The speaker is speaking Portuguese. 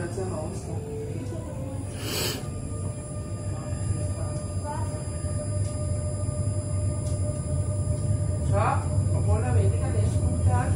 para 19, tá? Tá? Agora vem, deixa eu contar